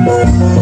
Música